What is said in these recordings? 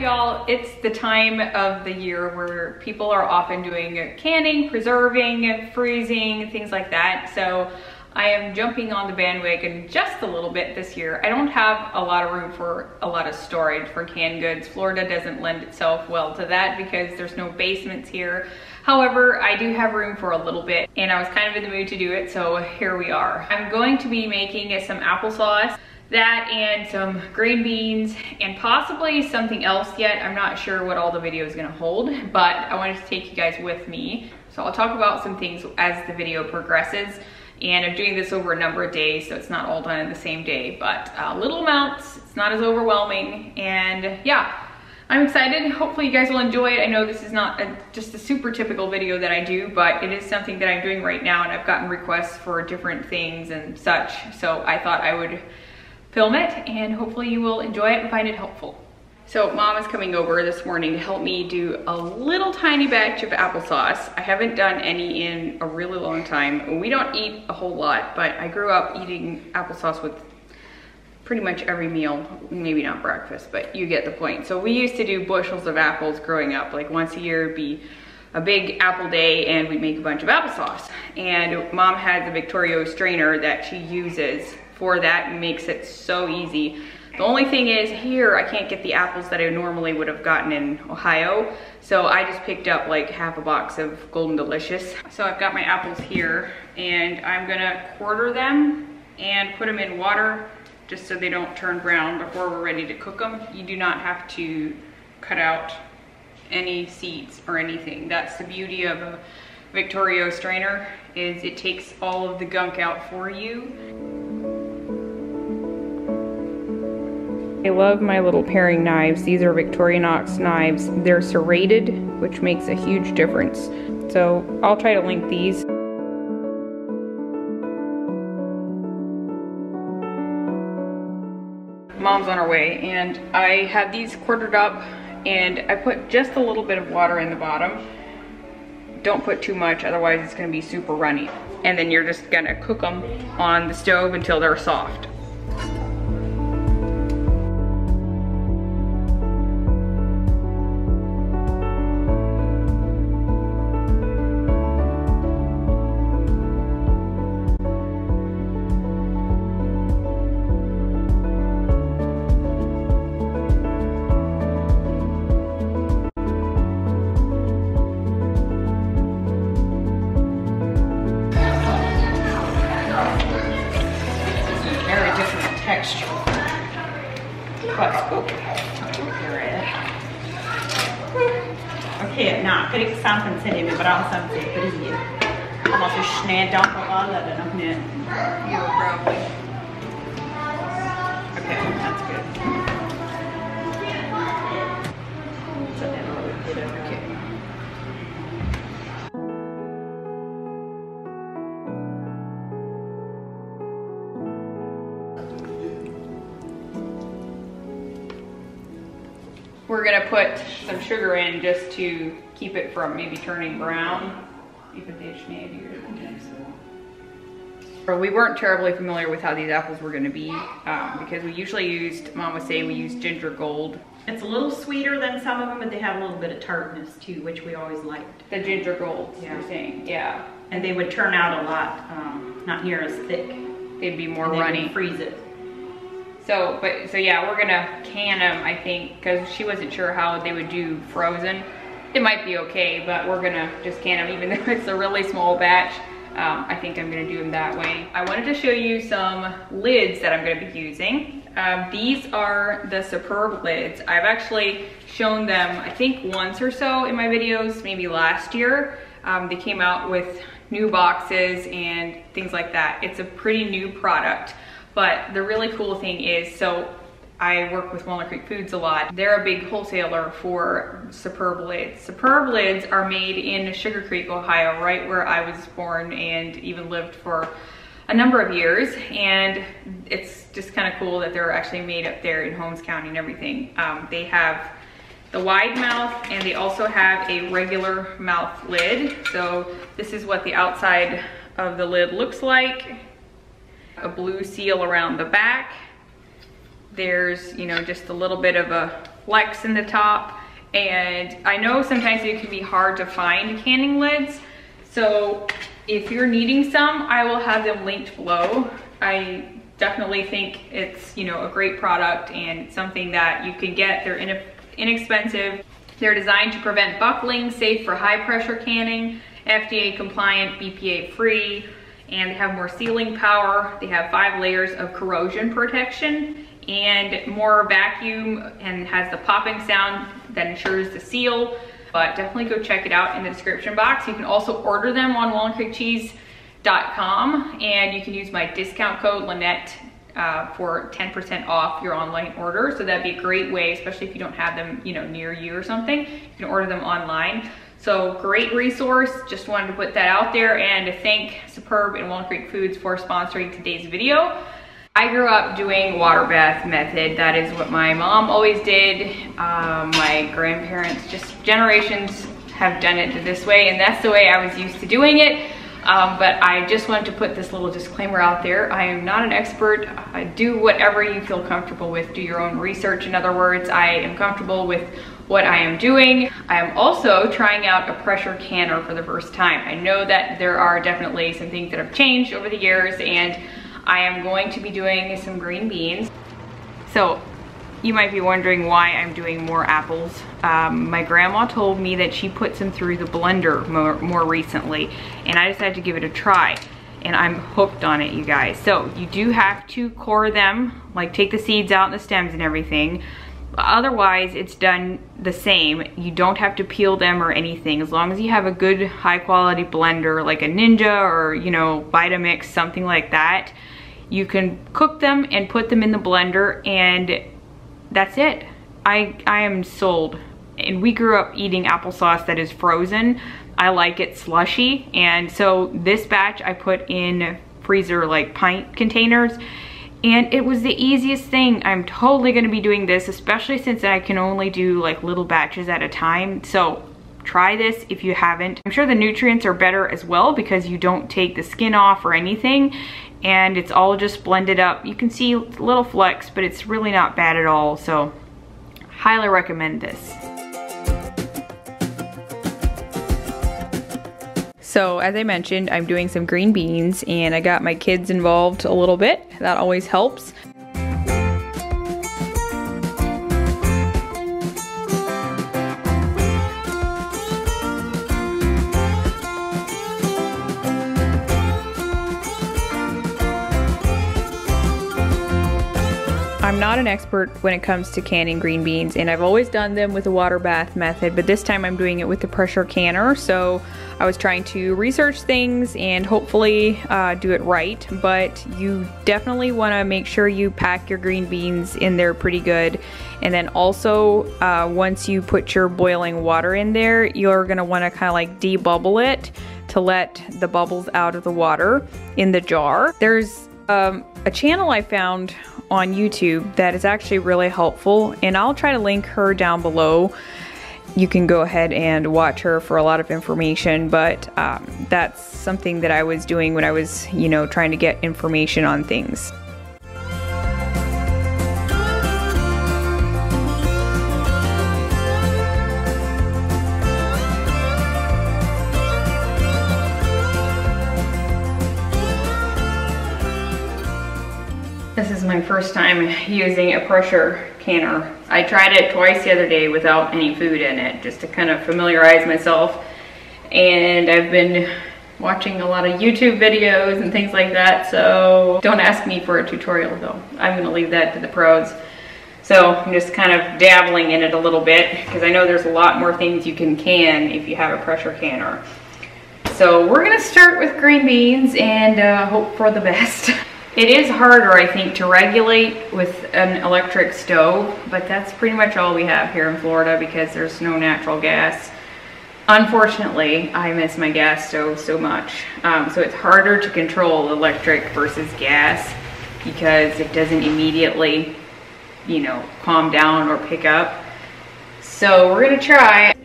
Y'all, it's the time of the year where people are often doing canning, preserving, freezing, things like that. So I am jumping on the bandwagon just a little bit this year. I don't have a lot of room for a lot of storage for canned goods. Florida doesn't lend itself well to that because there's no basements here. However, I do have room for a little bit and I was kind of in the mood to do it, so here we are. I'm going to be making some applesauce that and some green beans and possibly something else yet. I'm not sure what all the video is gonna hold, but I wanted to take you guys with me. So I'll talk about some things as the video progresses. And I'm doing this over a number of days, so it's not all done in the same day, but uh, little amounts, it's not as overwhelming. And yeah, I'm excited. Hopefully you guys will enjoy it. I know this is not a, just a super typical video that I do, but it is something that I'm doing right now and I've gotten requests for different things and such. So I thought I would film it and hopefully you will enjoy it and find it helpful. So mom is coming over this morning to help me do a little tiny batch of applesauce. I haven't done any in a really long time. We don't eat a whole lot, but I grew up eating applesauce with pretty much every meal, maybe not breakfast, but you get the point. So we used to do bushels of apples growing up, like once a year be a big apple day and we'd make a bunch of applesauce. And mom had the Victorio strainer that she uses for that makes it so easy. The only thing is here, I can't get the apples that I normally would have gotten in Ohio. So I just picked up like half a box of Golden Delicious. So I've got my apples here and I'm gonna quarter them and put them in water just so they don't turn brown before we're ready to cook them. You do not have to cut out any seeds or anything. That's the beauty of a Victorio strainer is it takes all of the gunk out for you. I love my little paring knives. These are Victorinox knives. They're serrated, which makes a huge difference. So I'll try to link these. Mom's on her way and I have these quartered up and I put just a little bit of water in the bottom. Don't put too much, otherwise it's gonna be super runny. And then you're just gonna cook them on the stove until they're soft. För exempel säger vi bara samtidigt för det. Man måste snedda på alla den och nu. Okay, that's good. Gonna put some sugar in just to keep it from maybe turning brown. We weren't terribly familiar with how these apples were gonna be um, because we usually used, mom was saying we used ginger gold. It's a little sweeter than some of them, but they have a little bit of tartness too, which we always liked. The ginger gold, Yeah. you're saying, yeah. And they would turn out a lot, um, not near as thick. They'd be more and runny. Freeze it. So, but, so yeah, we're gonna can them, I think, because she wasn't sure how they would do frozen. It might be okay, but we're gonna just can them, even though it's a really small batch. Um, I think I'm gonna do them that way. I wanted to show you some lids that I'm gonna be using. Um, these are the Superb lids. I've actually shown them, I think once or so in my videos, maybe last year. Um, they came out with new boxes and things like that. It's a pretty new product. But the really cool thing is, so I work with Walnut Creek Foods a lot. They're a big wholesaler for Superb lids. Superb lids are made in Sugarcreek, Ohio, right where I was born and even lived for a number of years. And it's just kind of cool that they're actually made up there in Holmes County and everything. Um, they have the wide mouth and they also have a regular mouth lid. So this is what the outside of the lid looks like a blue seal around the back. There's, you know, just a little bit of a flex in the top. And I know sometimes it can be hard to find canning lids. So if you're needing some, I will have them linked below. I definitely think it's, you know, a great product and something that you can get. They're inexpensive. They're designed to prevent buckling, safe for high pressure canning, FDA compliant, BPA free, and they have more sealing power. They have five layers of corrosion protection and more vacuum and has the popping sound that ensures the seal. But definitely go check it out in the description box. You can also order them on WalnutCreekCheese.com and you can use my discount code Lynette uh, for 10% off your online order. So that'd be a great way, especially if you don't have them, you know, near you or something. You can order them online. So great resource, just wanted to put that out there and to thank Superb and Walnut Creek Foods for sponsoring today's video. I grew up doing water bath method. That is what my mom always did. Um, my grandparents, just generations have done it this way and that's the way I was used to doing it. Um, but I just wanted to put this little disclaimer out there. I am not an expert. I do whatever you feel comfortable with. Do your own research. In other words, I am comfortable with what I am doing. I am also trying out a pressure canner for the first time. I know that there are definitely some things that have changed over the years and I am going to be doing some green beans. So you might be wondering why I'm doing more apples. Um, my grandma told me that she puts them through the blender more, more recently and I decided to give it a try and I'm hooked on it, you guys. So you do have to core them, like take the seeds out and the stems and everything. Otherwise, it's done the same. You don't have to peel them or anything. As long as you have a good high quality blender like a Ninja or, you know, Vitamix, something like that, you can cook them and put them in the blender and that's it. I, I am sold. And we grew up eating applesauce that is frozen. I like it slushy. And so this batch I put in freezer like pint containers and it was the easiest thing. I'm totally gonna be doing this, especially since I can only do like little batches at a time. So try this if you haven't. I'm sure the nutrients are better as well because you don't take the skin off or anything and it's all just blended up. You can see little flecks, but it's really not bad at all. So highly recommend this. So as I mentioned, I'm doing some green beans and I got my kids involved a little bit. That always helps. Not an expert when it comes to canning green beans and I've always done them with a water bath method but this time I'm doing it with the pressure canner so I was trying to research things and hopefully uh, do it right but you definitely want to make sure you pack your green beans in there pretty good and then also uh, once you put your boiling water in there you're gonna want to kind of like debubble it to let the bubbles out of the water in the jar. There's um, a channel I found on YouTube that is actually really helpful, and I'll try to link her down below. You can go ahead and watch her for a lot of information, but um, that's something that I was doing when I was, you know, trying to get information on things. First time using a pressure canner. I tried it twice the other day without any food in it, just to kind of familiarize myself. And I've been watching a lot of YouTube videos and things like that, so don't ask me for a tutorial though. I'm gonna leave that to the pros. So I'm just kind of dabbling in it a little bit because I know there's a lot more things you can can if you have a pressure canner. So we're gonna start with green beans and uh, hope for the best. It is harder, I think, to regulate with an electric stove, but that's pretty much all we have here in Florida because there's no natural gas. Unfortunately, I miss my gas stove so much. Um, so it's harder to control electric versus gas because it doesn't immediately, you know, calm down or pick up. So we're gonna try.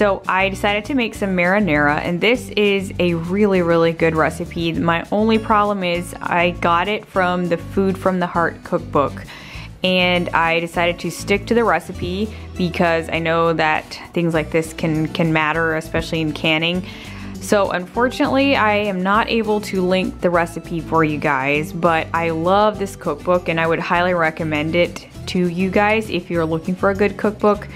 So I decided to make some marinara and this is a really, really good recipe. My only problem is I got it from the Food from the Heart cookbook and I decided to stick to the recipe because I know that things like this can, can matter, especially in canning. So unfortunately, I am not able to link the recipe for you guys, but I love this cookbook and I would highly recommend it to you guys if you're looking for a good cookbook.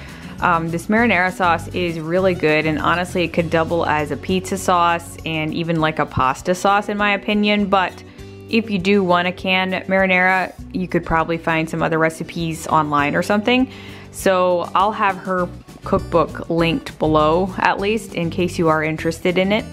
Um, this marinara sauce is really good and honestly it could double as a pizza sauce and even like a pasta sauce in my opinion but if you do want a can marinara you could probably find some other recipes online or something so I'll have her cookbook linked below at least in case you are interested in it.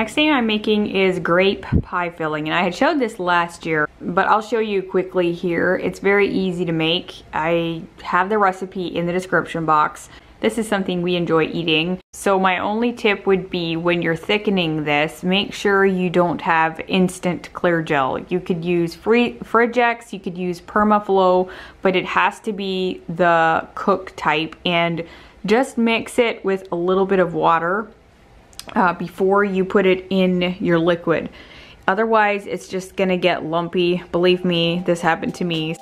Next thing I'm making is grape pie filling and I had showed this last year but I'll show you quickly here. It's very easy to make. I have the recipe in the description box. This is something we enjoy eating. So my only tip would be when you're thickening this, make sure you don't have instant Clear Jel. You could use free Frigex, you could use PermaFlow, but it has to be the cook type and just mix it with a little bit of water uh, before you put it in your liquid. Otherwise, it's just gonna get lumpy. Believe me, this happened to me.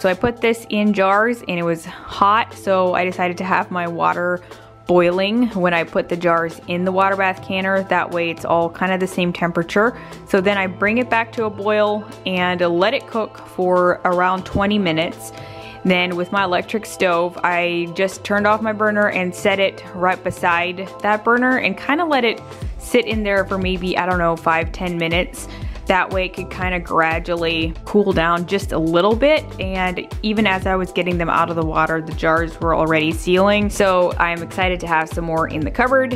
So I put this in jars and it was hot, so I decided to have my water boiling when I put the jars in the water bath canner. That way it's all kind of the same temperature. So then I bring it back to a boil and let it cook for around 20 minutes. Then with my electric stove, I just turned off my burner and set it right beside that burner and kind of let it sit in there for maybe, I don't know, five, 10 minutes. That way it could kind of gradually cool down just a little bit. And even as I was getting them out of the water, the jars were already sealing. So I'm excited to have some more in the cupboard.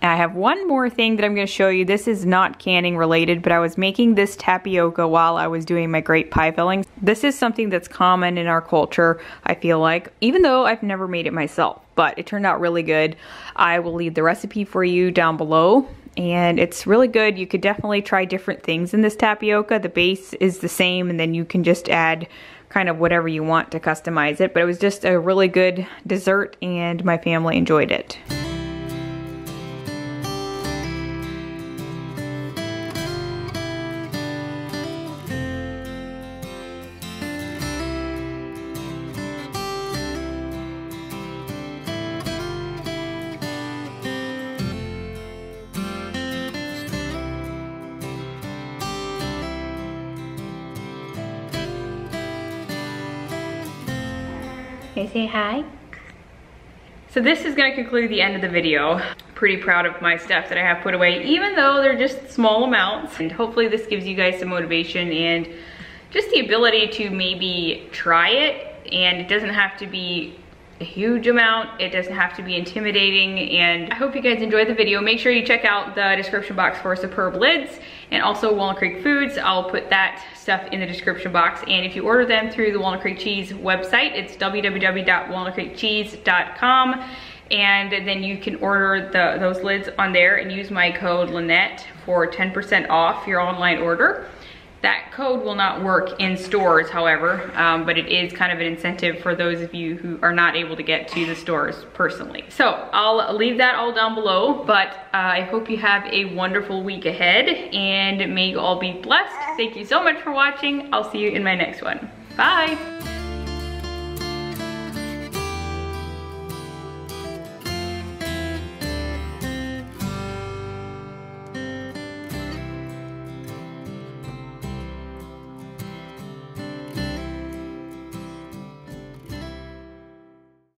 I have one more thing that I'm going to show you. This is not canning related, but I was making this tapioca while I was doing my grape pie fillings. This is something that's common in our culture, I feel like, even though I've never made it myself, but it turned out really good. I will leave the recipe for you down below and it's really good. You could definitely try different things in this tapioca. The base is the same and then you can just add kind of whatever you want to customize it. But it was just a really good dessert and my family enjoyed it. Can you say hi? So this is gonna conclude the end of the video. Pretty proud of my stuff that I have put away, even though they're just small amounts. And hopefully this gives you guys some motivation and just the ability to maybe try it. And it doesn't have to be a huge amount. It doesn't have to be intimidating. And I hope you guys enjoyed the video. Make sure you check out the description box for Superb Lids and also Walnut Creek Foods. I'll put that stuff in the description box. And if you order them through the Walnut Creek Cheese website, it's www.walnutcreekcheese.com. And then you can order the, those lids on there and use my code Lynette for 10% off your online order. That code will not work in stores, however, um, but it is kind of an incentive for those of you who are not able to get to the stores personally. So I'll leave that all down below, but uh, I hope you have a wonderful week ahead and may you all be blessed. Thank you so much for watching. I'll see you in my next one. Bye.